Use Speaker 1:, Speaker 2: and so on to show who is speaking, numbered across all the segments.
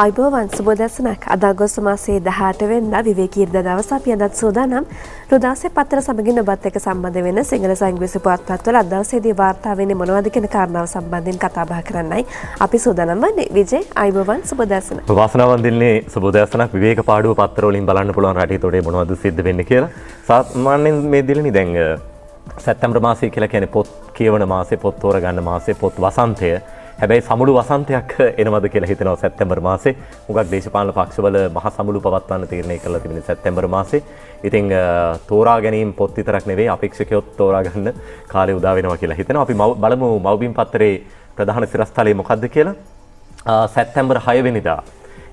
Speaker 1: අයිබෝවන් සුබදැසනක්. අදාගොස්ස මාසේ දහට වෙන්න විවේකීර්ද දවස අපි අදත් සෝදානම්. රුදාසේ පත්තර සමගින් ඔබත් එක සම්බන්ධ වෙන සිංහල සංග්‍රසි පුවත්පත්වල අදවසේදී වාර්තා වෙන්නේ මොනවද කියන කාරණාව සම්බන්ධයෙන් කතා බහ කරන්නයි අපි සූදානම් වන්නේ. විජේ අයිබෝවන් සුබදැසන.
Speaker 2: වාසනාවන් දෙන්නේ සුබදැසනක්. විවේක පාඩුව පත්තර වලින් බලන්න පුළුවන් රටේ තොරේ මොනවද සිද්ධ වෙන්නේ කියලා. සාමාන්‍යයෙන් මේ දිලනි දැන් සැප්තැම්බර් මාසය කියලා කියන්නේ පොත් කියවන මාසේ පොත් තෝරගන්න මාසේ පොත් වසන්තය. හැබැයි සමුළු වසන්තයක් එනවද කියලා හිතනවා සැප්තැම්බර් මාසේ. මුගක් දේශපාලන පක්ෂවල මහ සමුළු පවත්වන්න තීරණය කළා තිබෙන සැප්තැම්බර් මාසේ. ඉතින් තෝරා ගැනීම පොත් විතරක් නෙවෙයි අපේක්ෂකයොත් තෝරා ගන්න කාලය උදා වෙනවා කියලා හිතනවා. අපි බලමු මව්බිම් පත්තරේ ප්‍රධාන සිරස්තලය මොකද්ද කියලා. සැප්තැම්බර් 6 වෙනිදා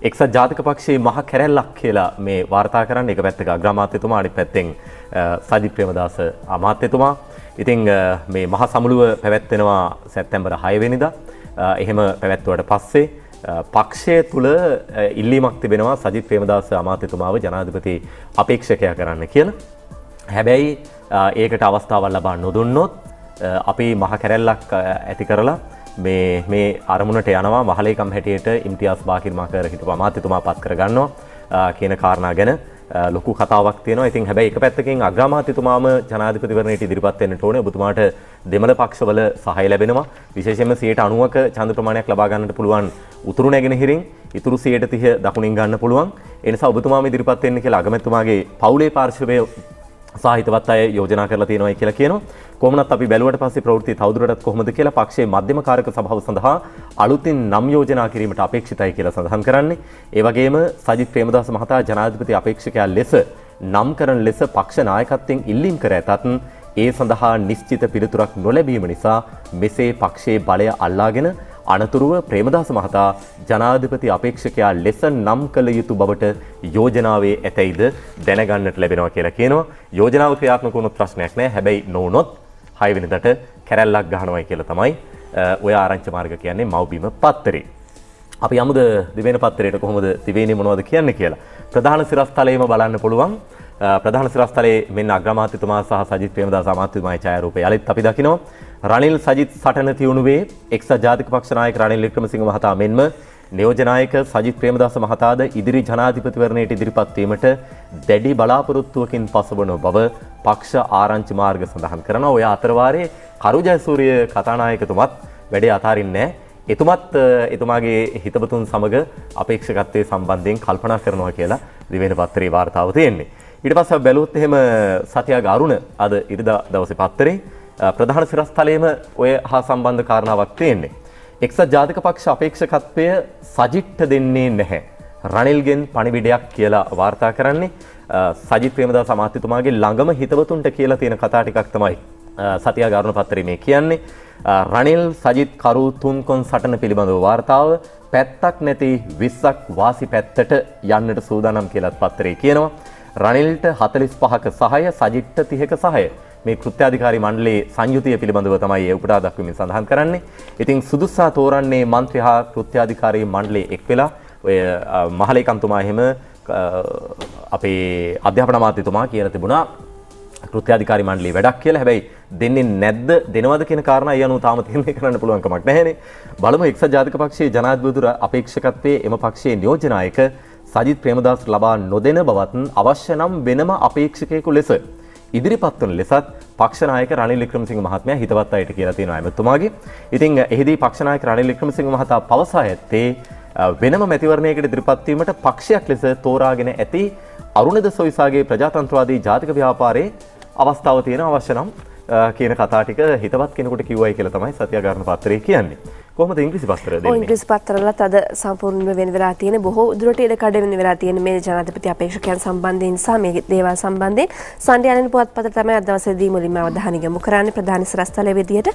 Speaker 2: එක්සත් ජාතික පක්ෂයේ මහ කැරැල්ලක් කියලා මේ වාර්තා කරන්න එක පැත්තක අග්‍රාමාත්‍යතුමා අනිත් පැත්තෙන් සජිත් ප්‍රේමදාස අමාත්‍යතුමා. ඉතින් මේ මහ සමුළුව පැවැත්වෙනවා සැප්තැම්බර් 6 වෙනිදා. එහෙම පැවැත්වුවට පස්සේ පක්ෂය තුළ ඉල්ලීමක් තිබෙනවා සජිත් ප්‍රේමදාස අමාත්‍යතුමාව ජනාධිපති අපේක්ෂකයා කරන්න කියලා. හැබැයි ඒකට අවස්ථාවල් ලබා නොදුන්නොත් අපි මහ කැරැල්ලක් ඇති කරලා මේ මේ අරමුණට යනවා මහලේකම් හැටියට ඉම්තියාස් බාකිර්මා කර හිටපු අමාත්‍යතුමා පත් කරගන්නවා කියන කාරණා ගැන ලොකු කතාවක් තියෙනවා. ඉතින් හැබැයි එක පැත්තකින් අග්‍රාමාත්‍යතුමාම ජනාධිපතිවරණයට ඉදිරිපත් වෙන්නට ඕනේ. ඔබතුමාට දෙමළ පක්ෂවල සහාය ලැබෙනවා. විශේෂයෙන්ම 90ක ඡන්ද ප්‍රමාණයක් ලබා ගන්නට පුළුවන් උතුරු නැගෙනහිරින් ඉතුරු 30 දකුණින් ගන්න පුළුවන්. ඒ නිසා ඔබතුමාම ඉදිරිපත් වෙන්න කියලා අගමැතිතුමාගේ පවුලේ පාර්ශවය සාහිතවත් අය යෝජනා කරලා තියෙනවා කියලා කියනවා. කොහොමනත් අපි බැලුවට පස්සේ ප්‍රවෘත්ති තවදුරටත් කොහොමද කියලා පක්ෂයේ මධ්‍යම කාරක සභාව සඳහා අලුතින් නම් යෝජනා කිරීමට අපේක්ෂිතයි කියලා සඳහන් කරන්නේ. ඒ වගේම සජිත් ප්‍රේමදාස මහතා ජනාධිපති අපේක්ෂකයා ලෙස නම් කරන ලෙස පක්ෂ නායකත්වයෙන් ඉල්ලීම් කර ඇතත් ඒ සඳහා නිශ්චිත පිළිතුරක් නොලැබීම නිසා මෙසේ පක්ෂයේ බලය අල්ලාගෙන අනතුරුව ප්‍රේමදාස මහතා ජනාධිපති අපේක්ෂකයා ලෙස නම් කළ යුතු බවට යෝජනාවේ ඇතැයිද දැනගන්නට ලැබෙනවා කියලා කියනවා. යෝජනාව ක්‍රියාත්මක වුණොත් ප්‍රශ්නයක් නැහැ. හැබැයි නොවුනොත් 6 වෙනිදාට කැරැල්ලක් ගහනවයි කියලා තමයි ඔය ආරංචි මාර්ග කියන්නේ මව්බිම පත්තරේ. අපි යමුද දිවෙන පත්තරයට කොහොමද දිවෙන්නේ මොනවද කියන්නේ කියලා. ප්‍රධාන සිරස්තලයේම බලන්න පුළුවන්. ප්‍රධාන සිරස්තලයේ මෙන්න අග්‍රාමාත්‍යතුමා සහ සජිත් ප්‍රේමදාස අමාත්‍යතුමාගේ ඡායාරූපය යලිත් අපි දකිනවා. රනිල් සජිත් සටන තියුණුවේ එක්සත් ජාතික පක්ෂ නායක රනිල් වික්‍රමසිංහ මහතා මෙන්ම නියෝජනායක සජිත් ප්‍රේමදාස මහතාද ඉදිරි ජනාධිපතිවරණයට ඉදිරිපත් වීමට දැඩි බලාපොරොත්තුවකින් පසුවන බව පක්ෂ ආරංචි මාර්ග සඳහන් කරනවා. ඔය අතරවාරයේ කරු ජයසූරිය කතානායකතුමත් වැඩේ අතාරින්නේ එතුමත් එතුමාගේ හිතබතුන් සමග අපේක්ෂකත්වයේ සම්බන්ධයෙන් කල්පනා කරනවා කියලා දිවෙන පත්තරේ වාර්තාව තියෙන්නේ. ඊට පස්සේ බැලුවොත් එහෙම සතියාග අරුණ අද ඉරිදා දවසේ පත්තරේ ප්‍රධාන සිරස්තලයේම ඔය හා සම්බන්ධ කාරණාවක් තියෙන්නේ. එක්සත් ජාතික පක්ෂ අපේක්ෂකත්වය සජිට්ට දෙන්නේ නැහැ. රනිල්ගෙන් පණිවිඩයක් කියලා වාර්තා කරන්නේ සජිත් ප්‍රේමදාස අමාත්‍යතුමාගේ ළඟම හිතවතුන්ට කියලා තියෙන කතා ටිකක් තමයි සතියා ගාරුණ පත්තරේ මේ කියන්නේ. රනිල් සජිත් කරු තුන්කොන් සටන පිළිබඳව වාර්තාව පැත්තක් නැති 20ක් වාසි පැත්තට යන්නට සූදානම් කියලාත් පත්තරේ කියනවා. රනිල්ට 45ක සහය සජිත්ට 30ක සහය මේ කෘත්‍යාධිකාරි මණ්ඩලයේ සංයුතිය පිළිබඳව තමයි ඒ උපුටා දක්වමින් සඳහන් කරන්නේ. ඉතින් සුදුස්සා තෝරන්නේ මන්ත්‍රී හා කෘත්‍යාධිකාරී මණ්ඩලයේ එක් වෙලා ඔය මහලේකම්තුමා එහෙම අපේ අධ්‍යාපන අමාත්‍යතුමා කියලා තිබුණා කෘත්‍යාධිකාරී මණ්ඩලයේ වැඩක් කියලා. හැබැයි දෙන්නේ නැද්ද දෙනවද කියන කාරණා ඒ අනුව තාම තීරණය කරන්න පුළුවන් කමක් නැහැනේ. බලමු එක්සත් ජාතික පක්ෂයේ ජනාධිපතිතුර අපේක්ෂකත්වයේ එම පක්ෂයේ නියෝජනායක සජිත් ප්‍රේමදාස ලබා නොදෙන බවත් අවශ්‍ය නම් වෙනම අපේක්ෂකයෙකු ලෙස ඉදිරිපත් වන ලෙසත් පක්ෂනායක රනිල් වික්‍රමසිංහ මහත්මයා හිතවත් අයට කියලා තියෙනවා එමෙතුමාගේ. ඉතින් එහිදී පක්ෂනායක රනිල් වික්‍රමසිංහ මහතා පවසා ඇත්තේ වෙනම මැතිවරණයකට ඉදිරිපත් වීමට පක්ෂයක් ලෙස තෝරාගෙන ඇති අරුණද සොයිසාගේ ප්‍රජාතන්ත්‍රවාදී ජාතික ව්‍යාපාරයේ අවස්ථාව තියෙන අවශ්‍ය නම් කියන කතා ටික හිතවත් කෙනෙකුට කිව්වයි කියලා තමයි සත්‍යගාරණ පත්‍රය කියන්නේ. කොහොමද ඉංග්‍රීසි පත්‍ර දෙන්නේ?
Speaker 1: ඉංග්‍රීසි පත්‍රවලත් අද සම්පූර්ණයෙන්ම වෙන වෙලා තියෙන බොහෝ දුරට ඉඩ කඩ වෙන වෙලා තියෙන මේ ජනාධිපති අපේක්ෂකයන් සම්බන්ධයෙන් සහ මේ දේවල් සම්බන්ධයෙන්. සන්ඩියානන් පුවත්පත තමයි අද දවසේදී මුලින්ම අවධානය යොමු කරන්නේ. ප්‍රධාන සිරස්තලයේ විදිහට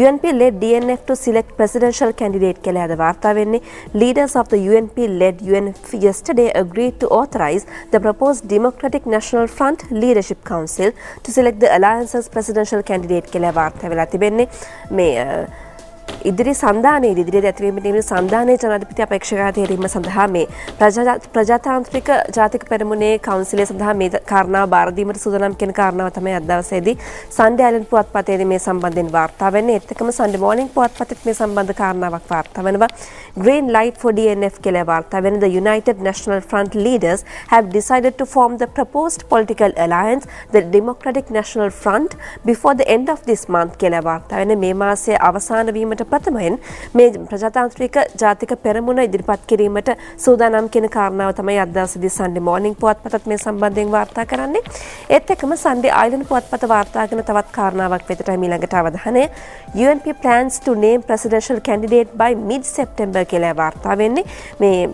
Speaker 1: UNP led DNF to select presidential candidate කියලා අද වාර්තා වෙන්නේ. Leaders of the UNP led UNF yesterday agreed to authorize the proposed Democratic National Front Leadership Council to select the alliance's presidential candidate කියලා වාර්තා වෙලා තිබෙන්නේ. මේ ඉදිරි සන්ධානයේ ඉදිරියට ඇතිවීමට නිවන සන්ධානයේ ජනාධිපති අපේක්ෂකයා තේරීම සඳහා මේ ප්‍රජා- ප්‍රජාතාන්ත්‍රික ජාතික පෙරමුණේ කවුන්සිලය සඳහා මේ කාරණාව බාර දීමට සූදානම් කියන කාරණාව තමයි අද දවසේදී සන්ඩේ අයිලන්ඩ් පුවත්පතේදී මේ සම්බන්ධයෙන් වාර්තා වෙන්නේ. ඒත් එක්කම සන්ඩේ මෝර්නිං පුවත්පතෙත් මේ සම්බන්ධ කාරණාවක් වාර්තා වෙනවා. Green light for DNF කියලා වාර්තා වෙන the United National Front leaders have decided to form the proposed political alliance the Democratic National Front before the end of this month කියලා වාර්තා වෙන මේ මාසයේ අවසාන වීමට ප්‍රථමයෙන් මේ ප්‍රජාතාන්ත්‍රික ජාතික පෙරමුණ ඉදිරිපත් කිරීමට සූදානම් කියන කාරණාව තමයි අද දවසේදී සන්ඩේ මෝර්නිං පුවත්පතත් මේ සම්බන්ධයෙන් වාර්තා කරන්නේ. ඒත් එක්කම සන්ඩේ ආයිලන්ඩ් පුවත්පත වාර්තා කරන තවත් කාරණාවක් වෙතට මීළඟට අවධානය UNP plans to name presidential candidate by mid September කියලා වාර්තා වෙන්නේ. මේ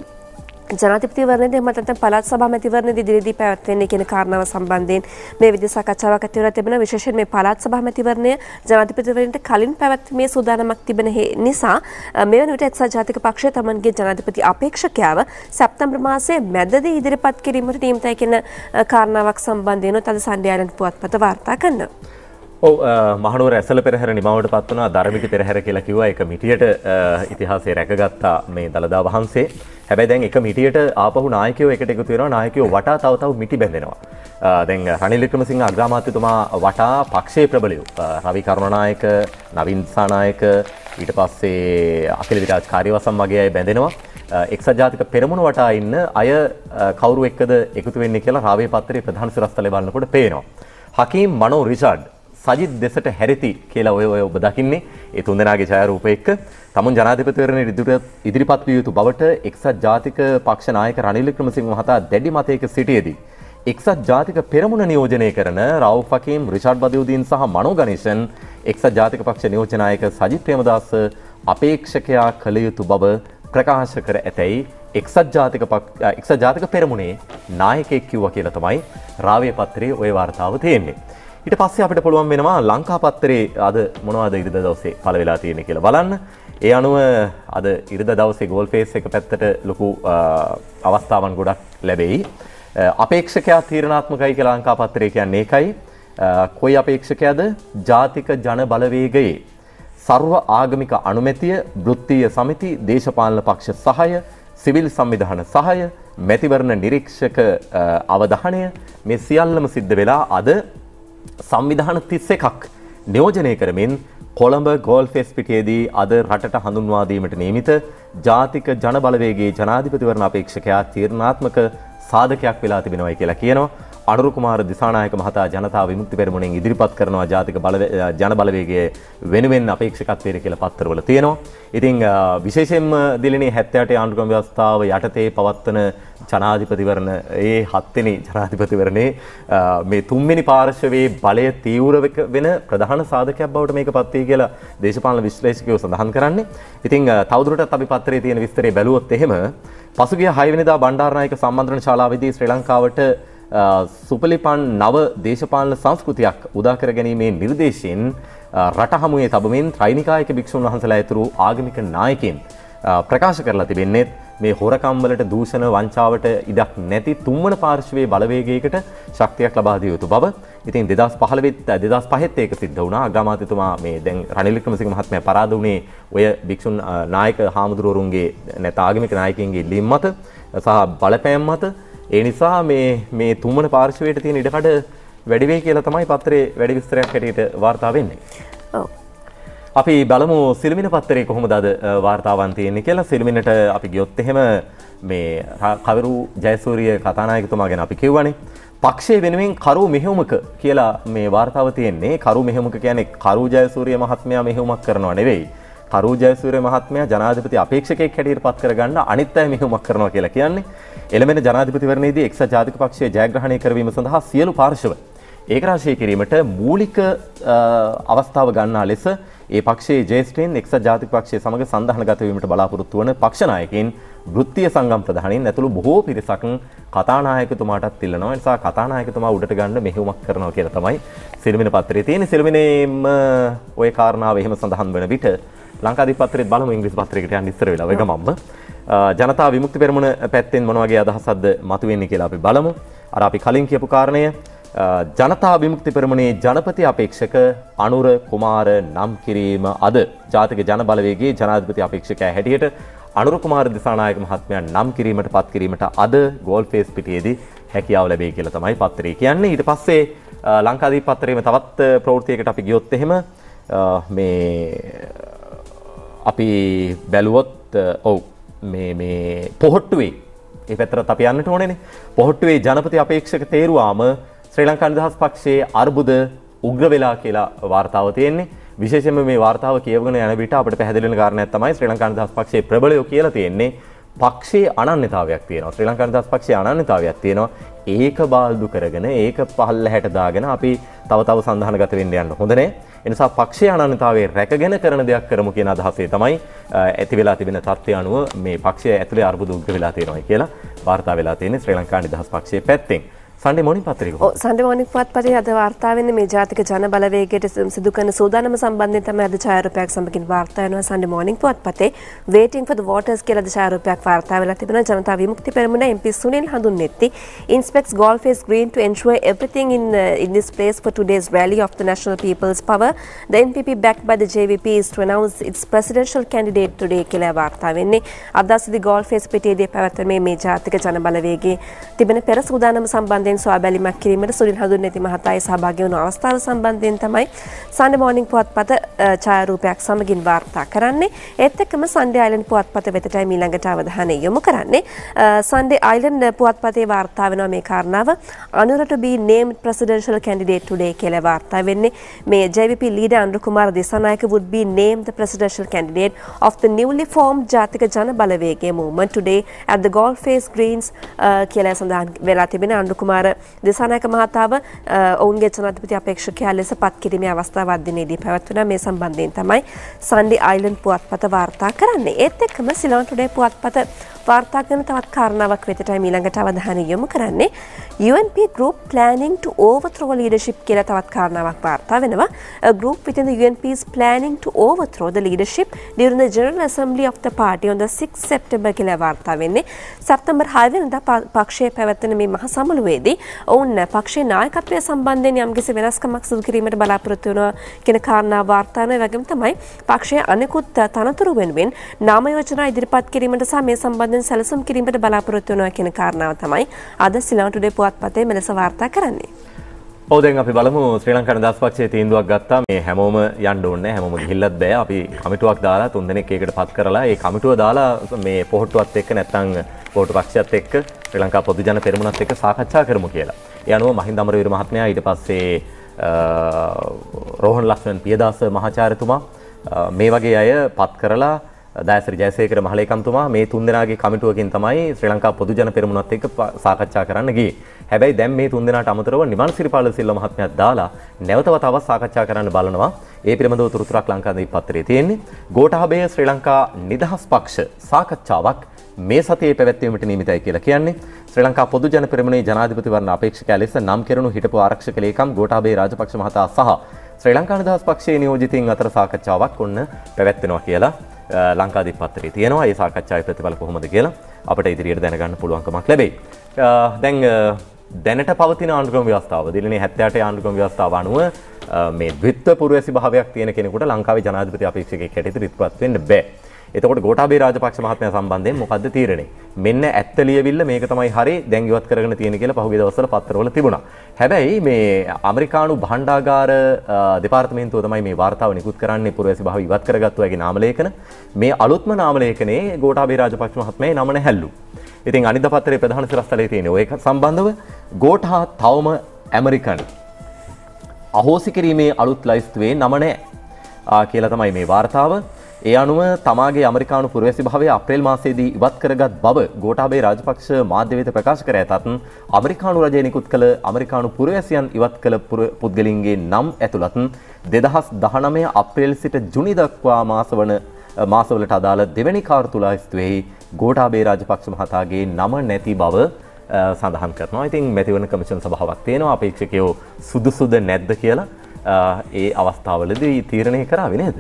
Speaker 1: ජනාතිපතිවරණයට එහෙම නැත්නම් පළාත් සභා මැතිවරණ ඉදිරියේදී පැවැත්වෙන්නේ කියන කාරණාව සම්බන්ධයෙන් මේ විදිහ සාකච්ඡාවක් ඇති වෙලා තිබෙනවා. විශේෂයෙන් මේ පළාත් සභා මැතිවරණය ජනාධිපතිවරණයට කලින් පැවැත්වීමේ සූදානමක් තිබෙන නිසා මේ වන විට එක්සත් ජාතික පක්ෂය තමන්ගේ ජනාධිපති අපේක්ෂකයාව සැප්තැම්බර් මාසයේ මැදදී ඉදිරිපත් කිරීමට නියමිතයි කියන කාරණාවක් සම්බන්ධයෙන් අද සන්ඩේ ආයිලන්ඩ් පුවත්පත වාර්තා කරනවා.
Speaker 2: ඔව මහනුවර ඇසල පෙරහැර නිමවට පත් වනා ධර්මික පෙරහැර කියලා කිව්ව. එක මිටියට ඉතිහාසය රැකගත්තා මේ දළදා වහන්සේ. හැබැයි දැන් එක මිටියට ආපහු නායකයෝ එකට එකතු වෙනවා නායකයෝ වටා තව තව මිටි බැඳෙනවා. දැන් රනිල් වික්‍රමසිංහ අග්‍රාමාත්‍යතුමා වටා පක්ෂයේ ප්‍රබලයෝ රවි කරුණානායක නවින් සානායක ඊට පස්සේ අකිල විරාජ් කාර්යවසම් වගේ අය බැඳෙනවා. එක්සත් ජාතික පෙරමුණ වටා ඉන්න අය කවුරු එක්කද එකතු වෙන්නේ කියලා රාවේ පත්‍රයේ ප්‍රධාන සිරස්තලේ බලනකොට පේනවා. හකීම් මනෝ රිචාඩ් සජිත් දෙසට හැරිති කියලා ඔය ඔය ඔබ දකින්නේ ඒ තුන්දෙනාගේ ඡායාරූප එක්ක තමුන් ජනාධිපතිවරණයට ඉදිරිපත් විය යුතු බවට එක්සත් ජාතික පක්ෂ නායක රනිල් වික්‍රමසිංහ මහතා දැඩි මතයක සිටියේදී එක්සත් ජාතික පෙරමුණ නියෝජනය කරන රවුෆ් හකීම් රිචාඩ් බදියුදීන් සහ මනෝ ගණේෂන් එක්සත් ජාතික පක්ෂ නියෝජ්‍ය නායක සජිත් ප්‍රේමදාස අපේක්ෂකයා කළ යුතු බව ප්‍රකාශ කර ඇතැයි එක්සත් ජාතික එක්සත් ජාතික පෙරමුණේ නායකයෙක් කිව්වා කියලා තමයි රාවය පත්‍රයේ ওই වාර්තාව තියෙන්නේ. ඊට පස්සේ අපිට පුළුවන් වෙනවා ලංකා පත්තරේ අද මොනවද ඉරිද දවසේ පළ වෙලා තියෙන්නේ කියලා බලන්න. ඒ අනුව අද ඉරිද දවසේ ගෝල් ෆේස් එක පැත්තට ලොකු අවස්ථාවන් ගොඩක් ලැබෙයි. අපේක්ෂකයා තීරණාත්මකයි කියලා ලංකා පත්තරේ කියන්නේ ඒකයි. කොයි අපේක්ෂකයාද? ජාතික ජන බලවේගයේ සර්ව ආගමික අනුමැතිය, වෘත්තීය සමිති, දේශපාලන පක්ෂ සහය, සිවිල් සංවිධාන සහය, මැතිවරණ නිරීක්ෂක අවධානය මේ සියල්ලම සිද්ධ වෙලා අද සංවිධාන තිස්ස එකක් නියෝජනය කරමින් කොළඹ ගෝල් ෆෙස් පිටියේදී අද රටට හඳුන්වාදීමට නියමිත ජාතික ජන බලවේගේ ජනාධිපතිවරණ අපේක්ෂකයා තීරණාත්මක සාධකයක් වෙලා තිබෙනවයි කියලා කියනවා. අනුරු කුමාර දිසානායක මහතා ජනතා විමුක්ති පෙරමුණෙන් ඉදිරිපත් කරනවා ජාතික ජන බලවේගයේ වෙනුවෙන් අපේක්ෂකත්වයට කියලා පත්තරවල තියෙනවා. ඉතින් විශේෂයෙන්ම දිලිනේ 78 ආණ්ඩුක්‍රම ව්‍යවස්ථාව යටතේ පවත්වන ජනාධිපතිවරණ ඒ හත්වෙනි ජනාධිපතිවරණේ මේ තුන්වෙනි පාර්ශවයේ බලය තීව්‍ර වෙන ප්‍රධාන සාධකයක් බවට මේක පත් වී කියලා දේශපාලන විශ්ලේෂකයෝ සඳහන් කරන්නේ. ඉතින් තවදුරටත් අපි පත්‍රයේ තියෙන විස්තරය බැලුවොත් එහෙම පසුගිය 6 වෙනිදා බණ්ඩාරනායක සම්මන්ත්‍රණ ශාලාවේදී ශ්‍රී ලංකාවට සුපලිපන් නව දේශපාලන සංස්කෘතියක් උදාකර ගැනීමේ නිර්දේශයෙන් රට හමුවේ තබමින් ත්‍රයිනිකායක භික්ෂුන් වහන්සලා ඇතුරු ආගමික නායකින් ප්‍රකාශ කරලා තිබෙන්නේ මේ හොරකම්වලට දූෂණ වංචාවට ඉඩක් නැති තුන්වන පාර්ශවයේ බලවේගයකට ශක්තියක් ලබා දිය යුතු බව. ඉතින් 2015 2005 ඒක සිද්ධ වුණා. අග්‍රාමාත්‍යතුමා මේ දැන් රනිල් වික්‍රමසිංහ මහත්මයා පරාද වුණේ ඔය භික්ෂුන් නායක හාමුදුරුවරුන්ගේ නැත්නම් ආගමික නායකයින්ගේ ලිම් මත සහ බලපෑම් මත ඒ නිසා මේ මේ තුන්වන පාර්ශවයට තියෙන ඉඩකඩ වැඩි වෙයි කියලා තමයි පත්‍රයේ වැඩි විස්තරයක් හැටියට වාර්තා වෙන්නේ. ඔව්. අපි බලමු සිල්මින පත්තරේ කොහොමද අද වාර්තාවන් තියෙන්නේ කියලා සිල්මිනට අපි ගියොත් එහෙම මේ කවරු ජයසූරිය කතානායකතුමා ගැන අපි කිව්වනේ. පක්ෂය වෙනුවෙන් කරු මෙහෙවුමක කියලා මේ වාර්තාව තියෙන්නේ කරු මෙහෙවුමක කියන්නේ කරු ජයසූරිය මහත්මයා මෙහෙවුමක් කරනවා නෙවෙයි. කරු ජයසූරිය මහත්මයා ජනාධිපති අපේක්ෂකයෙක් හැටියට පත් කරගන්න අනිත් අය මෙහෙවුමක් කරනවා කියලා කියන්නේ. එළමෙන ජනාධිපතිවරණයේදී එක්සත් ජාතික පක්ෂය ජයග්‍රහණය කරවීම සඳහා සියලු පාර්ශව ඒකරාශය කිරීමට මූලික අවස්ථාව ගන්නා ලෙස ඒ පක්ෂයේ ජේෂ්ඨීන් එක්සත් ජාතික පක්ෂය සමග සන්ධානගත වීමට බලාපොරොත්තු වන පක්ෂ නායකයින් වෘත්තීය සංගම් ප්‍රධානීන් ඇතුළු බොහෝ පිරිසක් කතානායකතුමාටත් ඉල්ලනවා. ඒ නිසා කතානායකතුමා උඩට ගන්න මෙහෙයුමක් කරනවා කියලා තමයි සිළුමිණ පත්‍රයේ තියෙන. සිළුමිණේම ওই කාරණාව එහෙම සඳහන් වන විට ලංකාදීප පත්‍රයේ බලමු ඉංග්‍රීසි පත්‍රයකට යන්න ඉස්සර වෙලා ඔය ගමම්ම. ජනතා විමුක්ති පෙරමුණ පැත්තෙන් මොන වගේ අදහසක්ද මතුවෙන්නේ කියලා අපි බලමු. අර අපි කලින් කියපු කාරණය ජනතා විමුක්ති පෙරමුණේ ජනපති අපේක්ෂක අනුර කුමාර නම් කිරීම අද ජාතික ජන බලවේගේ ජනාධිපති අපේක්ෂකයා හැටියට අනුර කුමාර දිසානායක මහත්මයා නම් කිරීමට පත් කිරීමට අද ගෝල් ෆේස් පිටියේදී හැකියාව ලැබේ කියලා තමයි පත්තරේ කියන්නේ. ඊට පස්සේ ලංකාදීප පත්තරේම තවත් ප්‍රවෘත්තියකට අපි ගියොත් එහෙම මේ අපි බැලුවොත් ඔව් මේ මේ පොහොට්ටුවේ ඒ පැත්තට අපි යන්නට ඕනේනේ. පොහොට්ටුවේ ජනපති අපේක්ෂක තේරුවාම ශ්‍රී ලංකා නිදහස් පක්ෂයේ අර්බුද උග්‍ර වෙලා කියලා වාර්තාව තියෙන්නේ. විශේෂයෙන්ම මේ වාර්තාව කියවගෙන යන විට අපිට පැහැදිලි වෙන කාරණයක් තමයි ශ්‍රී ලංකා නිදහස් පක්ෂයේ ප්‍රබලයෝ කියලා තියෙන්නේ පක්ෂයේ අනන්‍යතාවයක් තියෙනවා. ශ්‍රී ලංකා නිදහස් පක්ෂයේ අනන්‍යතාවයක් තියෙනවා. ඒක බාල්දු කරගෙන ඒක පහළහැට දාගෙන අපි තව තව සඳහනගත වෙන්න යන්න හොඳ නැහැ. ඒ නිසා පක්ෂයේ අනන්‍යතාවයේ රැකගෙන කරන දෙයක් කරමු කියන අදහසේ තමයි ඇති වෙලා තිබෙන තත්ත්වය අනුව මේ පක්ෂය ඇතුලේ අර්බුද උග්‍ර වෙලා තියෙනවා කියලා වාර්තා වෙලා තියෙන්නේ ශ්‍රී ලංකා නිදහස් පක්ෂයේ පැත්තෙන්. සන්ඩේ මොනින් පත්‍රික
Speaker 1: සන්ඩේ මොනින් පත්පතේ අද වාර්තා වෙන්නේ මේ ජාතික ජන බලවේගයට සිදු කරන සූදානම සම්බන්ධයෙන් තමයි අද ඡායාරූපයක් සමගින් වාර්තා වෙනවා සන්ඩේ මොනින් පුවත්පතේ waiting for the voters කියලා අද ඡායාරූපයක් වාර්තා වෙලා තිබෙනවා. Janatha Vimukthi Peramuna MP Sunil හඳුන්නෙත්ති inspects Goldface Green to ensure everything in uh, in this place for today's rally of the National People's Power. The NPP backed by the JVP is to announce its presidential candidate today කියලා වාර්තා වෙන්නේ. අදසිදි Goldface පිටියේදී පැවැත්වෙන මේ ජාතික ජන බලවේගයේ තිබෙන පෙර සූදානම සම්බන්ධ සම්බන්ධයෙන් සොයා බැලීමක් කිරීමට සුනිල් හඳුන්වති මහතායි සහභාගී වුණු අවස්ථාව සම්බන්ධයෙන් තමයි සන්ඩේ මෝර්නිං පුවත්පත ඡායාරූපයක් සමගින් වාර්තා කරන්නේ. ඒත් එක්කම සන්ඩේ අයිලන්ඩ් පුවත්පත වෙතටයි ඊළඟට අවධානය යොමු කරන්නේ. සන්ඩේ අයිලන්ඩ් පුවත්පතේ වාර්තා වෙනවා මේ කාරණාව අනුරට බී named presidential candidate today කියලා වාර්තා වෙන්නේ. මේ JVP leader Anura Kumara Dissanayake would be named the presidential candidate of the newly formed ජාතික ජන බලවේගයේ movement today at the Goldface Greens කියලා සඳහන් වෙලා තිබෙන අනුර කුමාර කුමාර දෙසානායක මහතාව ඔවුන්ගේ ජනාධිපති අපේක්ෂකයා ලෙස පත් කිරීමේ අවස්ථාව අදිනේදී පැවැත්වුණා මේ සම්බන්ධයෙන් තමයි සන්ඩි අයිලන්ඩ් පුවත්පත වාර්තා කරන්නේ. ඒත් එක්කම සිලෝන් ටුඩේ පුවත්පත වාර්තා කරන තවත් කාරණාවක් වෙතටයි ඊළඟට අවධානය යොමු කරන්නේ. UNP group planning to overthrow leadership කියලා තවත් කාරණාවක් වාර්තා වෙනවා. A group within the UNP is planning to overthrow the leadership during the General Assembly of the party on the 6th September කියලා වාර්තා වෙන්නේ. සැප්තැම්බර් 6 වෙනිදා පක්ෂයේ පැවැත්වෙන මේ මහ සමුළුවේදී ඔවුන් පක්ෂයේ නායකත්වය සම්බන්ධයෙන් යම්කිසි වෙනස්කමක් සිදු කිරීමට බලාපොරොත්තු වෙනවා කියන කාරණා වාර්තා වෙන වගේම තමයි පක්ෂයේ අනෙකුත් තනතුරු වෙනුවෙන් නාම යෝජනා ඉදිරිපත් කිරීමට සහ මේ සම්බන්ධයෙන් සැලසුම් කිරීමට බලාපොරොත්තු වෙනවා කියන කාරණාව තමයි අද සිලෝන් ටුඩේ පුවත්පතේ මෙලෙස වාර්තා කරන්නේ.
Speaker 2: ඔව් දැන් අපි බලමු ශ්‍රී ලංකා නිදහස් පක්ෂයේ තීන්දුවක් ගත්තා මේ හැමෝම යන්න ඕනේ හැමෝම ගිහිල්ලත් බෑ අපි කමිටුවක් දාලා තුන් දෙනෙක් ඒකට පත් කරලා ඒ කමිටුව දාලා මේ පොහොට්ටුවත් එක්ක නැත්නම් පොහොට්ටු පක්ෂයත් එක්ක ශ්‍රී ලංකා පොදු ජන පෙරමුණත් එක්ක සාකච්ඡා කරමු කියලා. ඒ අනුව මහින්ද අමරවීර මහත්මයා ඊට පස්සේ රෝහන් ලක්ෂ්මන් පියදාස මහාචාර්යතුමා මේ වගේ අය පත් කරලා දෑසරි ජයසේකර මහලේකම්තුමා මේ තුන්දෙනාගේ කමිටුවකින් තමයි ශ්‍රී ලංකා පොදු ජන පෙරමුණත් එක්ක සාකච්ඡා කරන්න ගියේ. හැබැයි දැන් මේ තුන්දෙනාට අමතරව නිමල් සිරිපාල සිල්ව මහත්මයාත් දාලා නැවත වතාවක් සාකච්ඡා කරන්න බලනවා. ඒ පිළිබඳව තොරතුරක් ලංකාදීප පත්‍රයේ තියෙන්නේ. ගෝඨාභය ශ්‍රී ලංකා නිදහස් පක්ෂ සාකච්ඡාවක් මේ සතියේ පැවැත්වීමට නියමිතයි කියලා කියන්නේ. ශ්‍රී ලංකා පොදු ජන පෙරමුණේ ජනාධිපතිවරණ අපේක්ෂකයා ලෙස නම් කෙරුණු හිටපු ආරක්ෂක ලේකම් ගෝඨාභය රාජපක්ෂ මහතා සහ ශ්‍රී ලංකා නිදහස් පක්ෂයේ නියෝජිතින් අතර සාකච්ඡාවක් ඔන්න පැවැත්වෙනවා කියලා ලංකාදීප පත්තරේ තියෙනවා. ඒ සාකච්ඡාවේ ප්‍රතිඵල කොහොමද කියලා අපිට ඉදිරියට දැනගන්න පුළුවන්කමක් ලැබෙයි. දැන් දැනට පවතින ආණ්ඩුක්‍රම ව්‍යවස්ථාව දිලනේ 78 ආණ්ඩුක්‍රම ව්‍යවස්ථාව අනුව මේ ද්විත්ව පුරවැසි භාවයක් තියෙන කෙනෙකුට ලංකාවේ ජනාධිපති අපේක්ෂකයෙක් හැටියට රිට්පත් වෙන්න බෑ. එතකොට ගෝඨාභය රාජපක්ෂ මහත්මයා සම්බන්ධයෙන් මොකද්ද තීරණේ? මෙන්න ඇත්ත ලියවිල්ල මේක තමයි හරි දැන් ඉවත් කරගෙන තියෙන කියලා පහුගිය දවස්වල පත්තරවල තිබුණා. හැබැයි මේ ඇමරිකානු භාණ්ඩාගාර දෙපාර්තමේන්තුව තමයි මේ වාර්තාව නිකුත් කරන්නේ පුරවැසි භාව ඉවත් කරගත්තු අයගේ නාම ලේඛන. මේ අලුත්ම නාම ලේඛනේ ගෝඨාභය රාජපක්ෂ මහත්මයාගේ නම නැහැලු. ඉතින් අනිත් පත්‍රයේ ප්‍රධාන සිරස්තලයේ තියෙන ඔය සම්බන්ධව ගෝඨා තවම ඇමරිකන් අහෝසි කිරීමේ අලුත් ලයිස්තුවේ නම නැහැ කියලා තමයි මේ වාර්තාව. ඒ අනුව තමාගේ ඇමරිකානු පුරවැසි භාවය අප්‍රේල් මාසයේදී ඉවත් කරගත් බව ගෝඨාභය රාජපක්ෂ මාධ්‍ය වෙත ප්‍රකාශ කර ඇතත් ඇමරිකානු රජය නිකුත් කළ ඇමරිකානු පුරවැසියන් ඉවත් කළ පුද්ගලින්ගේ නම් ඇතුළත් 2019 අප්‍රේල් සිට ජුනි දක්වා මාසවන මාසවලට අදාළ දෙවැනි කාර්තුලාස්තුවෙහි ගෝඨාභය රාජපක්ෂ මහතාගේ නම නැති බව සඳහන් කරනවා. ඉතින් මැතිවරණ කමිෂන් සභාවක් තියෙනවා අපේක්ෂකයෝ සුදුසුද නැද්ද කියලා ඒ අවස්ථාවලදී තීරණය කරාවේ නේද?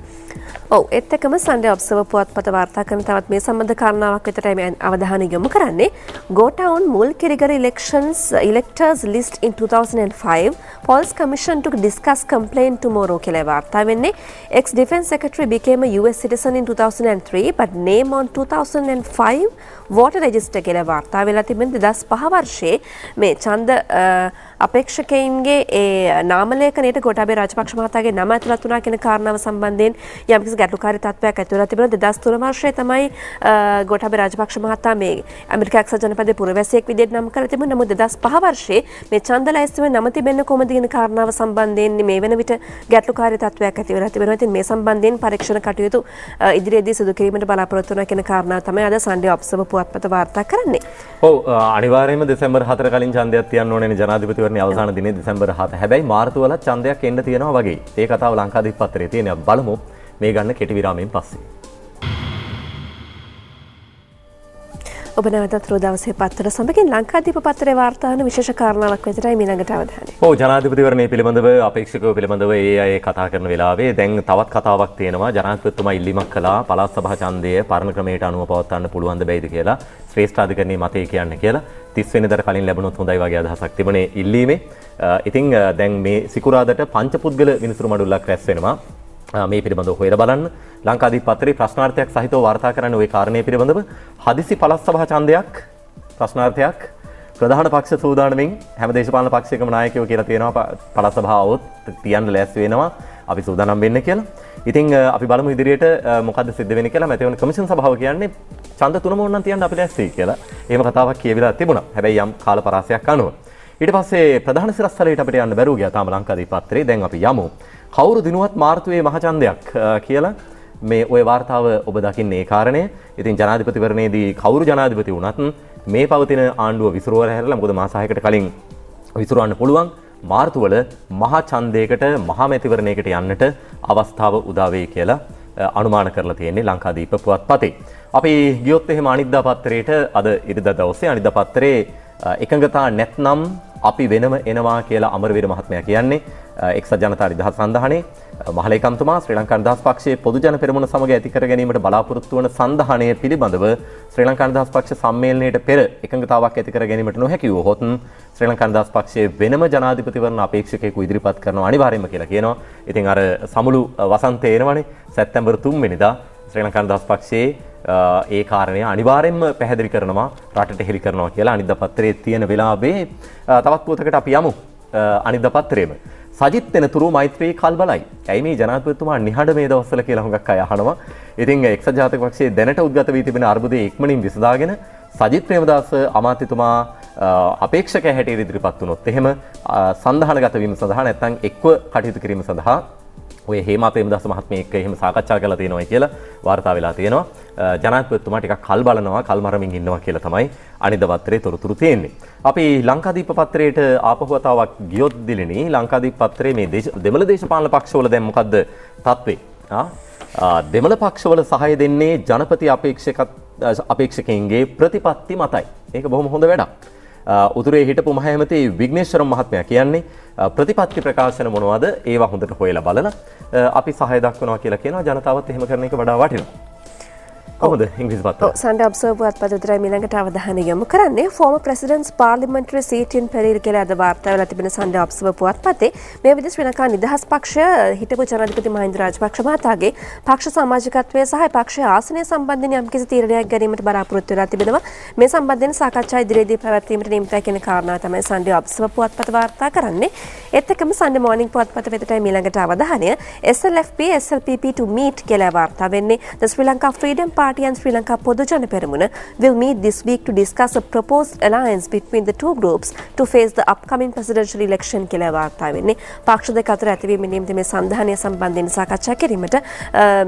Speaker 1: ඔව් ඒත් එක්කම සන්ඩේ ඔබ්සර්වර් පුවත්පත වාර්තා කරන තවත් මේ සම්බන්ධ කාරණාවක් විතරයි මේ අවධානය යොමු කරන්නේ. Gotown මුල් කිරිගර elections electors list in 2005 polls commission to discuss complaint tomorrow කියලා වාර්තා වෙන්නේ. Ex defense secretary became a US citizen in 2003 but name on 2005 voter register කියලා වාර්තා වෙලා තිබෙන 2005 වර්ෂයේ මේ ඡන්ද අපේක්ෂකයින්ගේ ඒ නාමලේඛනයට ගෝඨාභය රාජපක්ෂ මහතාගේ නම ඇතුළත් වුණා කියන කාරණාව සම්බන්ධයෙන් යම්කිසි ගැටලුකාරී තත්ත්වයක් ඇති වෙලා තිබුණා 2003 වර්ෂයේ තමයි ගෝඨාභය රාජපක්ෂ මහතා මේ ඇමරිකා එක්සත් ජනපදයේ පුරවැසියෙක් විදිහට නම් කරලා තිබුණා නමුත් 2005 වර්ෂයේ මේ ඡන්ද ලැයිස්තුවේ නම තිබෙන්න කොහොමද කියන කාරණාව සම්බන්ධයෙන් මේ වෙන විට ගැටලුකාරී තත්ත්වයක් ඇති වෙලා තිබෙනවා. ඉතින් මේ සම්බන්ධයෙන් පරීක්ෂණ කටයුතු ඉදිරියේදී සිදු කිරීමට බලාපොරොත්තු වෙනවා කියන කාරණාව තමයි අද සන්ඩේ ඔබ්සර්වර් පුවත්පත වාර්තා කරන්නේ.
Speaker 2: ඔව් අනිවාර්යයෙන්ම දෙසැම්බර් 4 කලින් ඡන්දයක් තියන්න ඕනේ ජනාධිපතිවරණයේ අවසාන දිනේ දෙසැම්බර් 7. හැබැයි මාර්තු වල ඡන්දයක් එන්න තියෙනවා වගේ. ඒ කතාව ලංකාදීප පත්‍රයේ තියෙනවා. බලමු මේ ගන්න කෙටි විරාමයෙන් පස්සේ.
Speaker 1: ඔබ නැවතත් රෝදවසේ පත්තර සමගින් ලංකාදීප පත්තරේ වාර්තාන විශේෂ කාරණාවක් වෙතරයි මීළඟට අවධානය.
Speaker 2: ඔව් ජනාධිපතිවරණය පිළිබඳව අපේක්ෂකව පිළිබඳව ඒ අය කතා කරන වෙලාවේ දැන් තවත් කතාවක් තියෙනවා ජනාධිපතිතුමා ඉල්ලීමක් කළා පළාත් සභා ඡන්දය පරණ ක්‍රමයට අනුව පවත්වන්න පුළුවන්ද බැයිද කියලා ශ්‍රේෂ්ඨාධිකරණයේ මතය කියන්න කියලා 30 වෙනිදාට කලින් ලැබුණොත් හොඳයි වගේ අදහසක් තිබුණේ ඉල්ලීමේ. ඉතින් දැන් මේ සිකුරාදට පංචපුද්ගල විනිසුරු මඩුල්ලක් රැස් වෙනවා. මේ පිළිබඳව හොයලා බලන්න ලංකාදීප පත්‍රයේ ප්‍රශ්නාර්ථයක් සහිතව වාර්තා කරන්න ওই කාරණේ පිළිබඳව හදිසි පළස් සභා ඡන්දයක් ප්‍රශ්නාර්ථයක් ප්‍රධාන පක්ෂ සූදානමින් හැම දේශපාලන පක්ෂයකම නායකයෝ කියලා තියෙනවා පළස් සභාවොත් තියන්න ලෑස්ති වෙනවා අපි සූදානම් වෙන්න කියලා. ඉතින් අපි බලමු ඉදිරියට මොකද්ද සිද්ධ වෙන්නේ කියලා මැතිවරණ කමිෂන් සභාව කියන්නේ ඡන්ද තුනම ඕනනම් තියන්න අපි ලෑස්ති කියලා. එහෙම කතාවක් කියවිලා තිබුණා. හැබැයි යම් කාල පරාසයක් අනුව. ඊට පස්සේ ප්‍රධාන සිරස්තලයට අපිට යන්න බැරුව ගියා තාම ලංකාදීප පත්‍රේ. දැන් අපි යමු. කවුරු දිනුවත් මාර්තුවේ මහචන්දයක් කියලා මේ ඔය වාර්තාව ඔබ දකින්නේ ඒ කාරණය. ඉතින් ජනාධිපතිවරණයේදී කවුරු ජනාධිපති වුණත් මේ පවතින ආණ්ඩුව විසිරුවර හැරලා මොකද මාස 6කට කලින් විසිරවන්න පුළුවන් මාර්තුවල මහා ඡන්දයකට මහා මැතිවරණයකට යන්නට අවස්ථාව උදා වෙයි කියලා අනුමාන කරලා තියෙන්නේ ලංකාදීප පුවත්පතේ. අපි ගියොත් එහෙම අනිද්දා පත්‍රයේට අද ඉරිදා දවසේ අනිද්දා පත්‍රයේ එකඟතා නැත්නම් අපි වෙනම එනවා කියලා අමරවීර මහත්මයා කියන්නේ එක්සත් ජනතා නිදහස් සන්ධානයේ මහලේකම්තුමා ශ්‍රී ලංකා නිදහස් පක්ෂයේ පොදු ජන පෙරමුණ සමග ඇති කර ගැනීමට බලාපොරොත්තු වන සන්ධානය පිළිබඳව ශ්‍රී ලංකා නිදහස් පක්ෂ සම්මේලනයට පෙර එකඟතාවක් ඇති කර ගැනීමට නොහැකි වූහොත් ශ්‍රී ලංකා නිදහස් පක්ෂයේ වෙනම ජනාධිපතිවරණ අපේක්ෂකයෙකු ඉදිරිපත් කරනවා අනිවාර්යයෙන්ම කියලා කියනවා. ඉතින් අර සමුළු වසන්තේ එනවනේ සැප්තැම්බර් 3 වෙනිදා ශ්‍රී ලංකා නිදහස් පක්ෂයේ ඒ කාරණය අනිවාර්යෙන්ම පැහැදිලි කරනවා රටට හෙළි කරනවා කියලා අනිද්ද පත්‍රයේ තියෙන වෙලාවේ තවත් පුවතකට අපි යමු අනිද්ද පත්‍රයේම සජිත් වෙනතුරු මෛත්‍රී කල්බලයි. ඇයි මේ ජනාධිපතිතුමා නිහඬ මේ දවස්වල කියලා හුඟක් අය අහනවා. ඉතින් එක්සත් ජාතික පක්ෂයේ දැනට උද්ගත වී තිබෙන අර්බුදය ඉක්මනින් විසඳාගෙන සජිත් ප්‍රේමදාස අමාත්‍යතුමා අපේක්ෂක හැටියට ඉදිරිපත් වුණොත් එහෙම සන්ධානගත වීම සඳහා නැත්නම් එක්ව කටයුතු කිරීම සඳහා ඔය හේමා ප්‍රේමදාස මහත්මිය එක්ක එහෙම සාකච්ඡා කරලා තියෙනවා කියලා වාර්තා වෙලා තියෙනවා. ජනාධිපතිතුමා ටිකක් කල් බලනවා කල් මරමින් ඉන්නවා කියලා තමයි අනිද පත්‍රයේ තොරතුරු තියෙන්නේ. අපි ලංකාදීප පත්‍රයට ආපහු වතාවක් ගියොත් දිලිනි ලංකාදීප පත්‍රයේ මේ දෙමළ දේශපාලන පක්ෂවල දැන් මොකද්ද තත්ත්වේ? දෙමළ පක්ෂවල සහය දෙන්නේ ජනපති අපේක්ෂක අපේක්ෂකයින්ගේ ප්‍රතිපත්ති මතයි. ඒක බොහොම හොඳ වැඩක්. උතුරේ හිටපු මහඇමති විග්නේශ්වරම් මහත්මයා කියන්නේ ප්‍රතිපත්ති ප්‍රකාශන මොනවද ඒවා හොඳට හොයලා බලලා අපි සහය දක්වනවා කියලා කියනවා ජනතාවත් එහෙම කරන එක වඩා වටිනවා. කොහොමද ඉංග්‍රීසි පත්‍ර?
Speaker 1: සන්ඩේ ඔබ්සර්වර් පත් විතරයි ඊළඟට අවධානය යොමු කරන්නේ ෆෝමර් ප්‍රෙසිඩන්ට්ස් පාර්ලිමේන්ටරි සීට් ඉන් පෙරීර කියලා අද වාර්තා වෙලා තිබෙන සන්ඩේ ඔබ්සර්වර් පුවත්පතේ මේ විදිහ ශ්‍රී ලංකා නිදහස් පක්ෂය හිටපු ජනාධිපති මහින්ද රාජපක්ෂ මහතාගේ පක්ෂ සමාජිකත්වය සහ පක්ෂ ආසනය සම්බන්ධයෙන් යම්කිසි තීරණයක් ගැනීමට බලාපොරොත්තු වෙලා තිබෙනවා. මේ සම්බන්ධයෙන් සාකච්ඡා ඉදිරියේදී පැවැත්වීමට නියමිතයි කියන කාරණාව තමයි සන්ඩේ ඔබ්සර්වර් පුවත්පත වාර්තා කරන්නේ. ඒත් එක්කම සන්ඩේ මෝර්නිං පුවත්පත වෙතටයි ඊළඟට අවධානය SLFP SLPP to meet කියලා වාර්තා වෙන්නේ. The Sri Lanka Freedom Party and Sri Lanka පොදුජන පෙරමුණ will meet this week to discuss a proposed alliance between the two groups to face the upcoming presidential election කියලා වාර්තා වෙන්නේ. පක්ෂ දෙක අතර ඇතිවීම නියමිත මේ සන්ධානය සම්බන්ධයෙන් සාකච්ඡා කිරීමට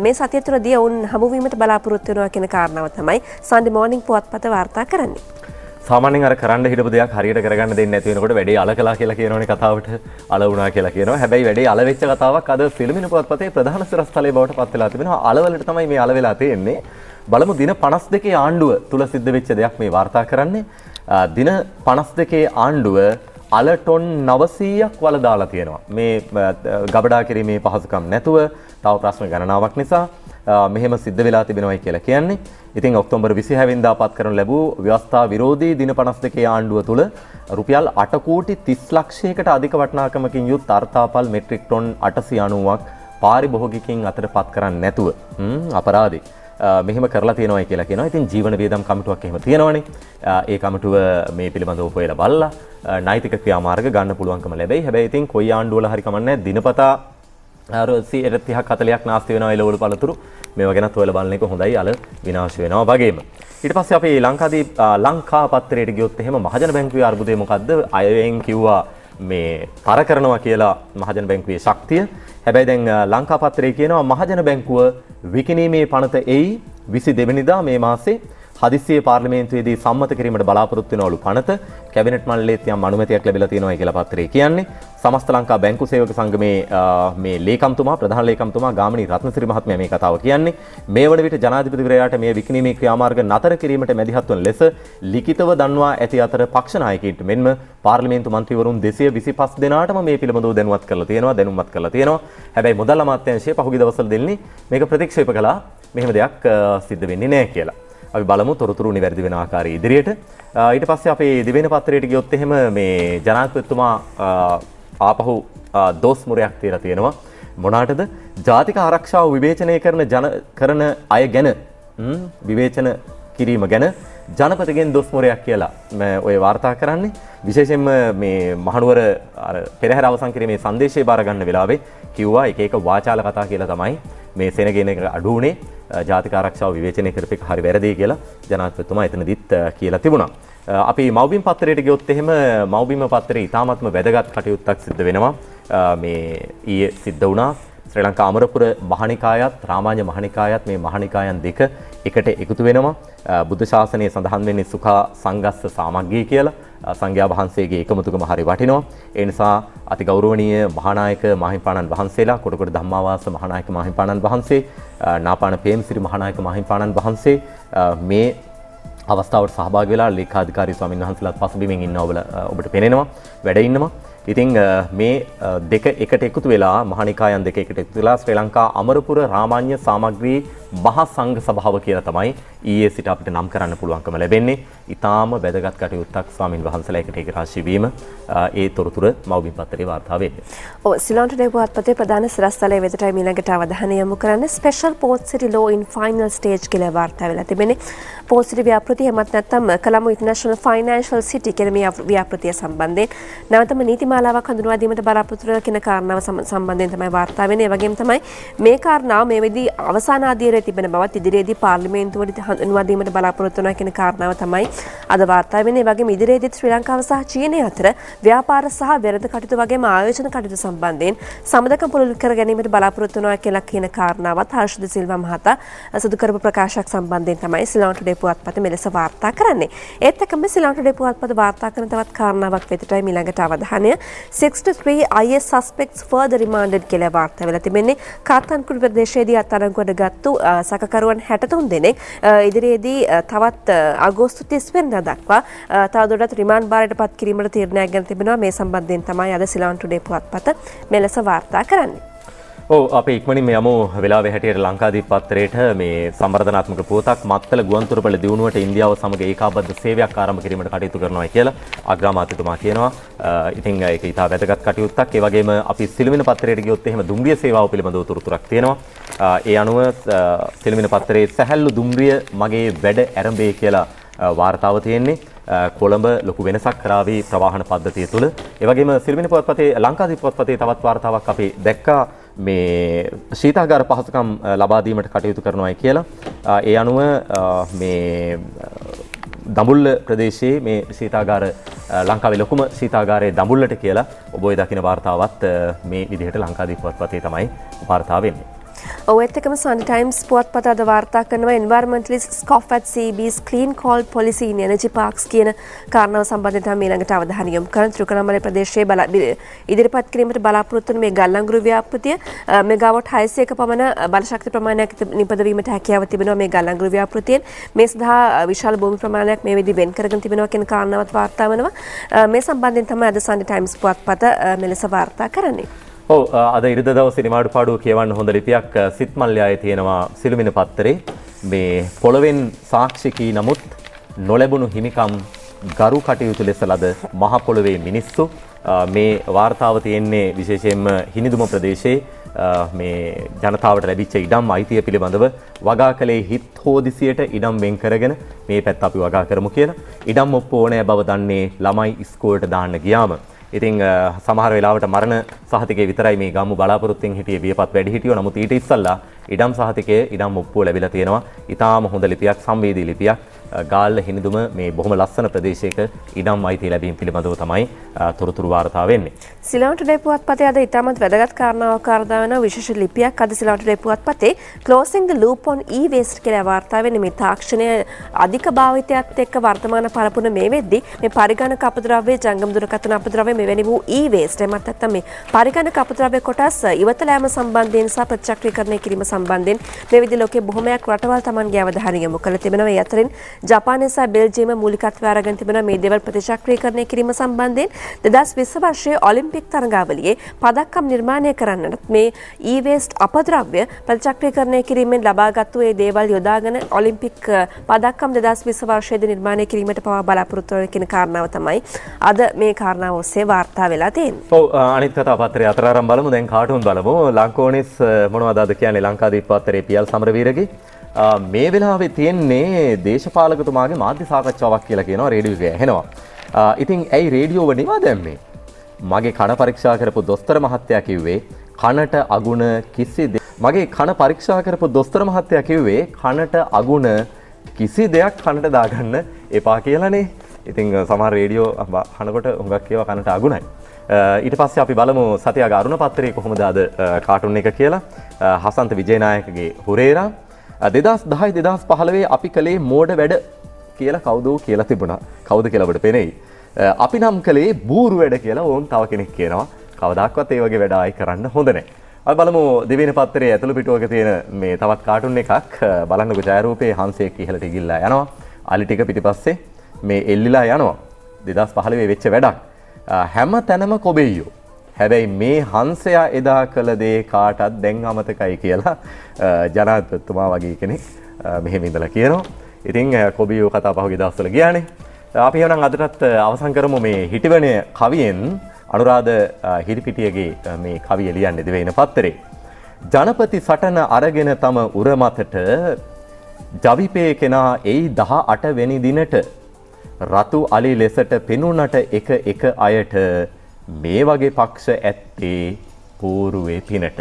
Speaker 1: මේ සතිය තුළදී ඔවුන් හමුවීමට බලාපොරොත්තු වෙනවා කියන කාරණාව තමයි සන්ඩේ මෝර්නිං පුවත්පත වාර්තා කරන්නේ.
Speaker 2: සාමාන්‍යයෙන් අර කරන්න හිටපු දෙයක් හරියට කරගන්න දෙන්නේ නැති වෙනකොට වැඩේ අල කළා කියලා කියනවනේ කතාවට අල වුණා කියලා කියනවා. හැබැයි වැඩේ අල වෙච්ච කතාවක් අද ෆිල්මින පුවත්පතේ ප්‍රධාන සිරස්තලයේ බවට පත් වෙලා තිබෙනවා. අලවලට තමයි මේ අල වෙලා තියෙන්නේ. බලමු දින 52 ආණ්ඩුව තුල සිද්ධ වෙච්ච දෙයක් මේ වාර්තා කරන්නේ. දින 52 ආණ්ඩුව අලටොන් නවසීයක් වල දාලා තියෙනවා. මේ ගබඩා කිරීමේ පහසුකම් නැතුව තව ප්‍රශ්න ගණනාවක් නිසා මෙහෙම සිද්ධ වෙලා තිබෙනවයි කියලා කියන්නේ. ඉතින් ඔක්තෝබර් 26 වෙනිදා පත් කරනු ලැබූ ව්‍යවස්ථා විරෝධී දින 52 ආණ්ඩුව තුල රුපියල් 8 කෝටි 30 ලක්ෂයකට අධික වටිනාකමකින් යුත් අර්ථාපල් මෙට්‍රික් ටොන් 890ක් පාරිභෝගිකින් අතට පත් කරන්නේ නැතුව අපරාධේ මෙහෙම කරලා තියෙනවා කියලා කියනවා. ඉතින් ජීවන වියදම් කමිටුවක් එහෙම තියෙනවනේ. ඒ කමිටුව මේ පිළිබඳව හොයලා බලලා නෛතික ක්‍රියාමාර්ග ගන්න පුළුවන්කම ලැබෙයි. හැබැයි ඉතින් කොයි ආණ්ඩුවල හරි කමන්නේ දිනපතා අර 30ක් 40ක් නාස්ති වෙනවා එළවලු පළතුරු. මේවා ගැනත් හොයලා බලන එක හොඳයි. අල විනාශ වෙනවා වගේම. ඊට පස්සේ අපි ලංකාදී ලංකා පත්‍රයට ගියොත් එහෙම මහජන බැංකුවේ අර්බුදය මොකද්ද? අයවෙන් කිව්වා මේ පර කරනවා කියලා මහජන බැංකුවේ ශක්තිය. හැබැයි දැන් ලංකා පත්‍රයේ කියනවා මහජන බැංකුව විකිණීමේ පනත එයි 22 වෙනිදා මේ මාසේ හදිසියේ පාර්ලිමේන්තුවේදී සම්මත කිරීමට බලාපොරොත්තු වෙනවලු පනත කැබිනට් මණ්ඩලයේත් යම් අනුමැතියක් ලැබිලා තියෙනවා කියලා පත්‍රයේ කියන්නේ. සමස්ත ලංකා බැංකු සේවක සංගමේ මේ ලේකම්තුමා ප්‍රධාන ලේකම්තුමා ගාමිණී රත්නසිරි මහත්මයා මේ කතාව කියන්නේ. මේ වන විට ජනාධිපතිවරයාට මේ විකිණීමේ ක්‍රියාමාර්ග නතර කිරීමට මැදිහත් වන ලෙස ලිඛිතව දන්වා ඇති අතර පක්ෂ නායකයින්ට මෙන්ම පාර්ලිමේන්තු මන්ත්‍රීවරුන් 225 දෙනාටම මේ පිළිබඳව දැනුවත් කරලා තියෙනවා දැනුම්වත් කරලා තියෙනවා. හැබැයි මුදල් අමාත්‍යාංශය පහුගිය දවස්වල දෙන්නේ මේක ප්‍රතික්ෂේප කළා. මෙහෙම දෙයක් සිද්ධ වෙන්නේ නැහැ කියලා. අපි බලමු තොරතුරු නිවැරදි වෙන ආකාරය ඉදිරියට. ඊට පස්සේ අපේ දිවෙන පත්‍රයට ගියොත් එහෙම මේ ජනාධිපතිතුමා ආපහු දෝස් මුරයක් තියලා තියෙනවා. මොනාටද? ජාතික ආරක්ෂාව විවේචනය කරන ජන කරන අය ගැන විවේචන කිරීම ගැන ජනපතිගෙන් දොස් මුරයක් කියලා ඔය වාර්තා කරන්නේ විශේෂයෙන්ම මේ මහනුවර පෙරහැර අවසන් කිරීමේ සංදේශය බාර ගන්න වෙලාවේ කිව්වා එක එක වාචාල කතා කියලා තමයි මේ සෙනගෙන එක අඩු වුණේ ජාතික ආරක්ෂාව විවේචනය කරපු එක හරි වැරදි කියලා ජනාධිපතිතුමා එතනදිත් කියලා තිබුණා. අපි මවබිම් පත්තරයට ගියොත් එහෙම මවබිම පත්තරේ ඉතාමත්ම වැදගත් කටයුත්තක් සිද්ධ වෙනවා. මේ ඊයේ සිද්ධ වුණා ශ්‍රී ලංකා අමරපුර මහනිකායත් රාමාන්‍ය මහනිකායත් මේ මහනිකායන් දෙක එකට එකතු වෙනවා. බුද්ධ ශාසනයේ සඳහන් වෙන්නේ සුඛා සංගස්ස සාමග්ගී කියලා. සංඝයා වහන්සේගේ එකමුතුකම හරි වටිනවා. ඒ නිසා අති ගෞරවනීය මහානායක මාහිම්පාණන් වහන්සේලා කොටකොට ධම්මාවාස මහානායක මාහිම්පාණන් වහන්සේ නාපාන පේම්සිරි මහානායක මාහිම්පාණන් වහන්සේ මේ අවස්ථාවට සහභාගී වෙලා ලේකාධිකාරී ස්වාමීන් වහන්සේලාත් පසුබිමින් ඉන්න ඔබට පෙනෙනවා වැඩ ඉන්නවා ඉතිං මේ දෙක එකට එකතු වෙලා මහනිකායන් දෙක එකට එකතු වෙලා ශ්‍රී ලංකා අමරපුර රාමාන්‍ය සාමග්‍රී මහා සංඝ සභාව කියලා තමයි ඊයේ සිට අපිට නම් කරන්න පුළුවන්කම ලැබෙන්නේ. ඊටාම වැදගත් කටයුත්තක් ස්වාමින් වහන්සේලා එකට එක රාශී වීම ඒ තොරතුර මව්බිම් පත්තරේ වාර්තා වෙන්නේ.
Speaker 1: ඔව් සිලොන්ට ඩේපුවත්පතේ ප්‍රධාන සිරස්තලයේ වෙතටයි මීළඟට අවධානය යොමු කරන්නේ ස්පෙෂල් පෝට් සිටි ලෝ ඉන් ෆයිනල් ස්ටේජ් කියලා වාර්තා වෙලා තිබෙන්නේ. පෝට් සිටි ව්‍යාපෘතිය එමත් නැත්නම් කලමු ඉන්ටර්නැෂනල් ෆයිනෑන්ෂල් සිටි කියන මේ ව්‍යාපෘතිය සම්බන්ධයෙන් නැවතම නීතිමාලාවක් හඳුන්වා දීමට බලාපොරොත්තු වෙන කියන කාරණාව සම්බන්ධයෙන් තමයි වාර්තා වෙන්නේ. ඒ වගේම තමයි මේ කාරණාව මේ වෙදී අවසාන ආදියරේ තිබෙන බවත් ඉදිරියේදී පාර්ලිමේන්තුවට හඳුන්වා දීමට බලාපොරොත්තු වෙනවා කියන කාරණාව තමයි අද වාර්තා වෙන්නේ. ඒ වගේම ඉදිරියේදීත් ශ්‍රී ලංකාව සහ චීනය අතර ව්‍යාපාර සහ වෙරද කටයුතු වගේම ආයෝජන කටයුතු සම්බන්ධයෙන් සමදකම් පුළුල් කර ගැනීමට බලාපොරොත්තු වෙනවා කියලා කියන කාරණාවත් හර්ෂද සිල්වා මහතා සිදු කරපු ප්‍රකාශයක් සම්බන්ධයෙන් තමයි ශ්‍රී ලංකා පුවත්පත මෙලෙස වාර්තා කරන්නේ. ඒත් එක්කම ශ්‍රී ලංකා පුවත්පත වාර්තා කරන තවත් කාරණාවක් වෙතටයි මීළඟට අවධානය 63 IS suspects further remanded කියලා වාර්තා වෙලා තිබෙන්නේ. කාත්තන්කුඩ ප්‍රදේශයේදී අත්අඩංගුවට ගත්තු සකකරුවන් 63 දෙනෙක් ඉදිරියේදී තවත් අගෝස්තු 30 වෙනිදා දක්වා තවදුරටත් රිමාන්ඩ් භාරයට පත් කිරීමට තීරණයක් ගෙන තිබෙනවා. මේ සම්බන්ධයෙන් තමයි අද සිලාන් ටුඩේ පුවත්පත මෙලෙස වාර්තා කරන්නේ.
Speaker 2: ඕ අප ඉක්මනින් යමු වෙලා හැටියට ලංකාදී පත්තරයට මේ සම්බර්ධනාත්මක පුවතක් මත්තල ගුවන්තුරපල දියුණුවට ඉන්දියාව සමග ඒකාබද්ධ සේවයක් ආරම්භ කිරීමට කටයුතු කරනවා කියලා අග්‍රාමාත්‍යතුමා කියනවා. ඉතින් ඒක ඉතා වැදගත් කටයුත්තක්. ඒ වගේම අපි සිළුමිණ පත්තරයට ගියොත් එහෙම දුම්රිය සේවාව පිළිබඳව තොරතුරක් තියෙනවා. ඒ අනුව සිළුමිණ පත්තරේ සැහැල්ලු දුම්රිය මගේ වැඩ ඇරඹේ කියලා වාර්තාව තියෙන්නේ. කොළඹ ලොකු වෙනසක් කරාවී ප්‍රවාහන පද්ධතිය තුළ. ඒ වගේම සිළුමිණ පුවත්පතේ ලංකාදී පුවත්පතේ තවත් වාර්තාවක් අපි දැක්කා. මේ ශීතාගාර පහසුකම් ලබා දීමට කටයුතු කරනවායි කියලා. ඒ අනුව මේ දඹුල්ල ප්‍රදේශයේ මේ ශීතාගාර ලංකාවේ ලොකුම ශීතාගාරයේ දඹුල්ලට කියලා ඔබ ඔය දකින වාර්තාවත් මේ විදිහට ලංකාදීප පුවත්පතේ තමයි වාර්තා වෙන්නේ.
Speaker 1: ඔවත්තකම සන් ටයිම්ස් පුවත් පත අද වාර්තා කරනවා එන්වර්මන්ටලිස් ස්කොෆත් සබස් කලීන් කෝල් පොලිසි නජි පාක්ස් කියන කාරණව සම්බන්ධත මීළඟට අවධානයම් කරන ත්‍රකනමල ප්‍රදේශය බල ඉදිරිපත් කිරීමට බලාපොරොත්තුන මේ ගල්ලංගුරු ව්‍යාපෘතිය මේ ගවට හයිසයක පමණ බලශක්ති ප්‍රමාණයක් නිපදවීමට හැකියාව තිබෙනවා මේ ගල්ලංගුරු ව්‍යාපෘතියෙන්. මේ සඳහා විශාල භූමි ප්‍රමාණයක් මේ විදි වෙන් කරගෙන තිබෙනවා කියන කාරණාවත් වාර්තා වෙනවා. මේ සම්බන්ධයෙන් තමයි අද සන්ඩේ ටයිම්ස් පුවත්පත මෙලෙස වාර්තා කරන්නේ.
Speaker 2: ඔව් අද ඉරිද දවසේ නිමාඩු පාඩුව කියවන්න හොඳ ලිපියක් සිත්මල්යායේ තියෙනවා සිළුමිණ පත්තරේ මේ පොළවෙන් සාක්ෂි කී නමුත් නොලැබුණු හිමිකම් ගරු කටයුතු ලෙස ලද මහ පොළවේ මිනිස්සු. මේ වාර්තාව තියෙන්නේ විශේෂයෙන්ම හිනිදුම ප්‍රදේශයේ. මේ ජනතාවට ලැබිච්ච ඉඩම් අයිතිය පිළිබඳව වගා කළේ හිත් හෝදිසියට ඉඩම් වෙන් කරගෙන මේ පැත්ත අපි වගා කරමු කියලා. ඉඩම් ඔප්පු ඕනෑ බව දන්නේ ළමයි ඉස්කෝලට දාන්න ගියාම. ඉතින් සමහර වෙලාවට මරණ සහතිකේ විතරයි මේ ගම්මු බලාපොරොත්තුෙන් හිටියේ වියපත් වැඩි හිටියෝ නමුත් ඊට ඉස්සල්ලා ඉඩම් සහතිකයේ ඉඩම් ඔප්පුව ලැබිලා තියෙනවා. ඊටාම හොඳ ලිපියක් සංවේදී ලිපියක්. ගාල්ල හිනිදුම මේ බොහොම ලස්සන ප්‍රදේශයක ඉඩම් අයිතිය ලැබීම පිළිබඳව තමයි තොරතුරු වාර්තා වෙන්නේ.
Speaker 1: සිලවන්ට ඩේ පතේ අද ඉතාමත් වැදගත් කාරණාවක් කාර්දා වෙන විශේෂ ලිපියක් අද සිලවන්ට ඩේ පුවත්පතේ closing the loop on e-waste කියලා වාර්තා වෙන්නේ මේ තාක්ෂණය අධික භාවිතයත් එක්ක වර්තමාන පළපුණ මේ වෙද්දී මේ පරිගණක අපද්‍රව්‍ය ජංගම දුරකථන අපද්‍රව්‍ය මෙවැනි වූ e-waste එමත් නැත්නම් මේ පරිගණක අපද්‍රව්‍ය කොටස් ඉවතලෑම සම්බන්ධයෙන් සහ ප්‍රතිචක්‍රීකරණය කිරීම සම්බන්ධයෙන් මේ විදි ලෝකයේ බොහොමයක් රටවල් Tamanගේ අවධානය යොමු කළ තිබෙනවා. ඒ අතරින් ජපානය සහ බෙල්ජියම මූලිකත්වය අරගෙන තිබෙනවා මේ දේවල් ප්‍රතිචක්‍රීකරණය කිරීම සම්බන්ධයෙන් 2020 වර්ෂයේ ඔලිම්පික් තරඟාවලියේ පදක්කම් නිර්මාණය කරන්නට මේ e-waste අපද්‍රව්‍ය ප්‍රතිචක්‍රීකරණය කිරීමෙන් ලබාගත්තු ඒ දේවල් යොදාගෙන ඔලිම්පික් පදක්කම් 2020 වර්ෂයේදී නිර්මාණය කිරීමට පවා බලාපොරොත්තු වන කියන කාරණාව තමයි අද මේ කාරණාව ඔස්සේ වාර්තා වෙලා තියෙන්නේ.
Speaker 2: ඔව් අනිත් කතා පත්‍රය අතරාරම් බලමු. දැන් කාටුන් බලමු. ලංකෝනිස් මොනවද අද කියන්නේ ලංකාදීප පත්‍රයේ පියල් සමරවීරගේ. මේ වෙලාවේ තියෙන්නේ දේශපාලකතුමාගේ මාධ්‍ය සාකච්ඡාවක් කියලා කියනවා රේඩියෝ එකේ ඇහෙනවා. ඉතින් ඇයි රේඩියෝව නිවා දැම්මේ? මගේ කන පරීක්ෂා කරපු දොස්තර මහත්තයා කිව්වේ කනට අගුණ කිසි මගේ කන පරීක්ෂා කරපු දොස්තර මහත්තයා කිව්වේ කනට අගුණ කිසි දෙයක් කනට දාගන්න එපා කියලානේ. ඉතින් සමහර රේඩියෝ හනකොට හුඟක් කියවා කනට අගුණයි. ඊට පස්සේ අපි බලමු සතියාග අරුණ පත්‍රයේ කොහොමද අද කාටුන් එක කියලා. හසන්ත විජේනායකගේ හුරේරා දෙදස් දහයි දෙදස් පහළවේ අපි කළේ මෝඩ වැඩ කියලා කවුදෝ කියලා තිබුණා. කවුද කියලබට පෙනෙයි. අපි නම් කළේ බූරු වැඩ කියලා ඕන් තව කෙනෙක් කියනවා. කවදක්වත් ඒ වගේ වැඩායි කරන්න හොඳනෑ. බලමු දෙවෙන පත්තරේ ඇතුළු පිටුවක තියෙන මේ තවත් කාටුන් එකක්. බලන්නක ජයරූපයේ හන්සේක් ඉහලට ගිල්ලා යනවා. අලිටික පිටිපස්සේ මේ එල්ලිලා යනවා. දෙදස් පහළවේ වෙච්ච වැඩක්. හැම තැනම කොබෙයියෝ. හැබැයි මේ හන්සයා එදා කළ දේ කාටත් දැන් අමතකයි කියලා ජනාධපතුමා වගේ කෙනෙක් මෙහෙම ඉඳලා කියනවා. ඉතින් කොබියෝ කතා පහුගිය දවස්වල ගියානේ. අපි එහෙනම් අදටත් අවසන් කරමු මේ හිටිවණය කවියෙන් අනුරාධ හිරිපිටියගේ මේ කවිය ලියන්නේ දෙවෙනි පත්තරේ. ජනපති සටන අරගෙන තම උර මතට ජවිපේ කෙනා එයි දහ අටවෙනි දිනට රතු අලි ලෙසට පෙනුනට එක එක අයට මේ වගේ පක්ෂ ඇත්තේ පූරුවේ පිනට.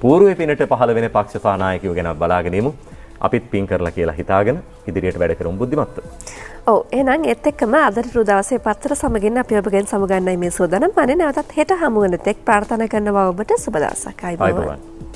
Speaker 2: පූරුවේ පිනට පහළ වෙන පක්ෂ සානායකයෝ ගැන බලාගෙනමු අපිත් පින් කරලා කියලා හිතාගෙන ඉදිරියට වැඩ කරමු බුද්ධිමත්ව.
Speaker 1: ඔව් එහෙනම් ඒත් එක්කම අදට රු දවසේ පත්තර සමගින් අපි ඔබගෙන් සමුගන්නයි මේ සූදානම්. මම නැවතත් හෙට හමු වෙන තෙක් ප්‍රාර්ථනා කරනවා ඔබට සුබ දවසක්. ආයිබෝවන්.